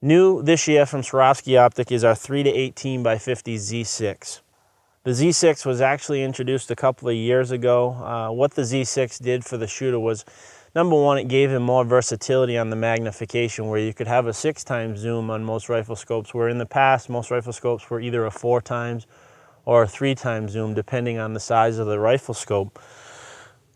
New this year from Swarovski Optik is our 3 to 18 by 50 Z6. The Z6 was actually introduced a couple of years ago. Uh, what the Z6 did for the shooter was, number one, it gave him more versatility on the magnification where you could have a six times zoom on most rifle scopes, where in the past, most rifle scopes were either a four times or a three times zoom, depending on the size of the rifle scope.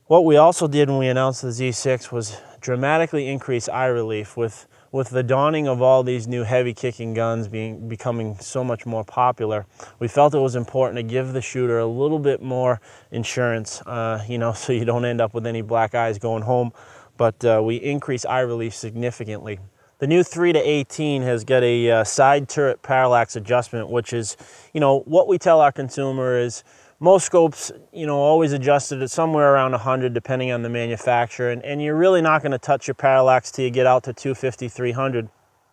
What we also did when we announced the Z6 was dramatically increase eye relief with with the dawning of all these new heavy kicking guns being becoming so much more popular, we felt it was important to give the shooter a little bit more insurance, uh, you know, so you don't end up with any black eyes going home. But uh, we increase eye relief significantly. The new 3 to 18 has got a uh, side turret parallax adjustment, which is, you know, what we tell our consumer is most scopes, you know, always adjusted at somewhere around 100 depending on the manufacturer, and, and you're really not going to touch your parallax till you get out to 250, 300.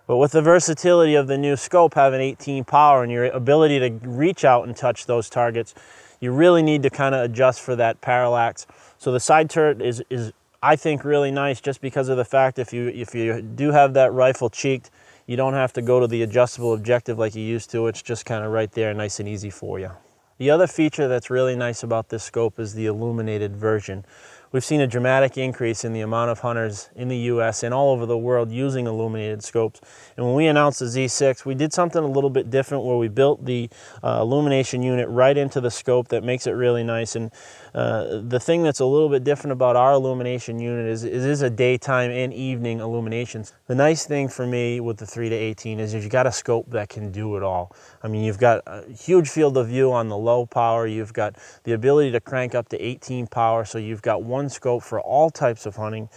But with the versatility of the new scope having 18 power and your ability to reach out and touch those targets, you really need to kind of adjust for that parallax. So the side turret is, is I think really nice just because of the fact if you if you do have that rifle cheeked, you don't have to go to the adjustable objective like you used to. It's just kind of right there nice and easy for you. The other feature that's really nice about this scope is the illuminated version. We've seen a dramatic increase in the amount of hunters in the US and all over the world using illuminated scopes. And when we announced the Z6, we did something a little bit different where we built the uh, illumination unit right into the scope that makes it really nice. And uh, the thing that's a little bit different about our illumination unit is it is a daytime and evening illuminations. The nice thing for me with the 3 to 18 is you've got a scope that can do it all. I mean, you've got a huge field of view on the low power. You've got the ability to crank up to 18 power. So you've got one scope for all types of hunting.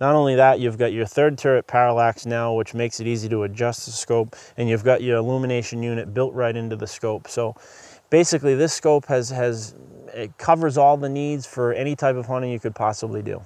Not only that, you've got your third turret parallax now, which makes it easy to adjust the scope, and you've got your illumination unit built right into the scope. So basically this scope has, has it covers all the needs for any type of hunting you could possibly do.